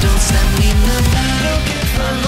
Don't send me the battlefield